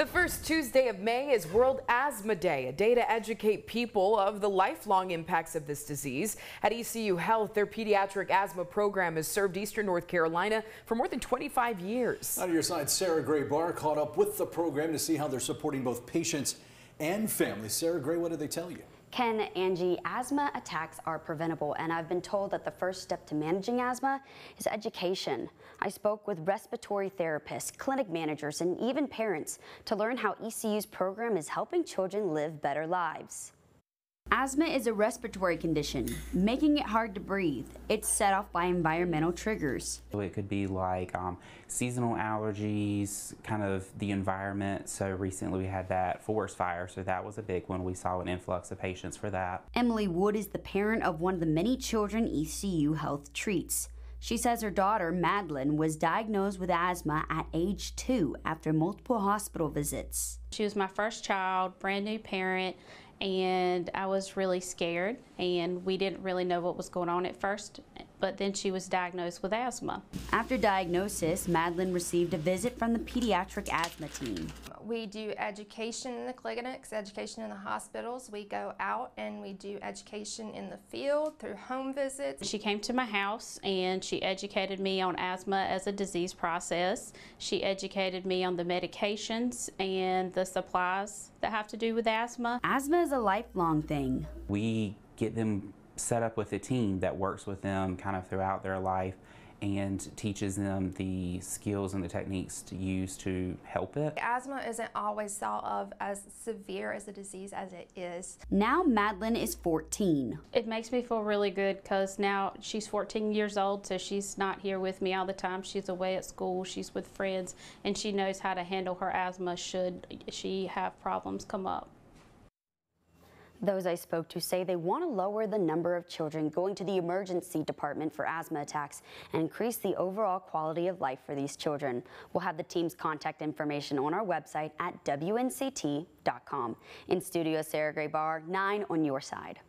The first Tuesday of May is World Asthma Day, a day to educate people of the lifelong impacts of this disease. At ECU Health, their pediatric asthma program has served Eastern North Carolina for more than 25 years. On your side, Sarah Gray Barr caught up with the program to see how they're supporting both patients and families. Sarah Gray, what did they tell you? Ken, Angie, asthma attacks are preventable, and I've been told that the first step to managing asthma is education. I spoke with respiratory therapists, clinic managers, and even parents to learn how ECU's program is helping children live better lives. Asthma is a respiratory condition, making it hard to breathe. It's set off by environmental triggers. It could be like um, seasonal allergies, kind of the environment. So recently we had that forest fire, so that was a big one. We saw an influx of patients for that. Emily Wood is the parent of one of the many children ECU Health treats. She says her daughter, Madeline, was diagnosed with asthma at age two after multiple hospital visits. She was my first child, brand new parent, and I was really scared and we didn't really know what was going on at first but then she was diagnosed with asthma. After diagnosis, Madeline received a visit from the pediatric asthma team. We do education in the clinics, education in the hospitals. We go out and we do education in the field through home visits. She came to my house and she educated me on asthma as a disease process. She educated me on the medications and the supplies that have to do with asthma. Asthma is a lifelong thing. We get them set up with a team that works with them kind of throughout their life and teaches them the skills and the techniques to use to help it. Asthma isn't always thought of as severe as a disease as it is. Now Madeline is 14. It makes me feel really good because now she's 14 years old, so she's not here with me all the time. She's away at school, she's with friends, and she knows how to handle her asthma should she have problems come up. Those I spoke to say they want to lower the number of children going to the emergency department for asthma attacks and increase the overall quality of life for these children. We'll have the team's contact information on our website at WNCT.com. In studio, Sarah Gray Barr, 9 on your side.